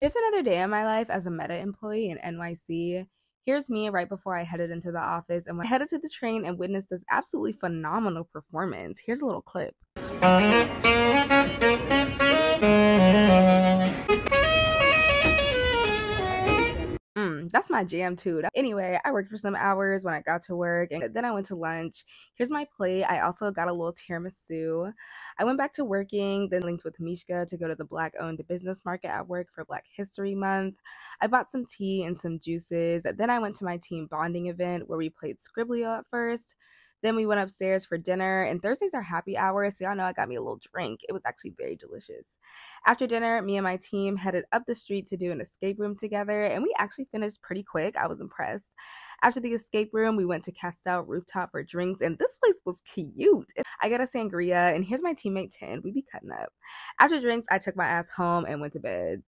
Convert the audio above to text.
It's another day in my life as a Meta employee in NYC. Here's me right before I headed into the office and when I headed to the train and witnessed this absolutely phenomenal performance. Here's a little clip. Mm, that's my jam too. Anyway, I worked for some hours when I got to work and then I went to lunch. Here's my plate. I also got a little tiramisu. I went back to working, then linked with Mishka to go to the Black owned business market at work for Black History Month. I bought some tea and some juices. Then I went to my team bonding event where we played Skribbl.io at first. Then we went upstairs for dinner, and Thursdays are happy hours, so y'all know I got me a little drink. It was actually very delicious. After dinner, me and my team headed up the street to do an escape room together, and we actually finished pretty quick. I was impressed. After the escape room, we went to Castell Rooftop for drinks, and this place was cute. I got a sangria, and here's my teammate Tin. We be cutting up. After drinks, I took my ass home and went to bed.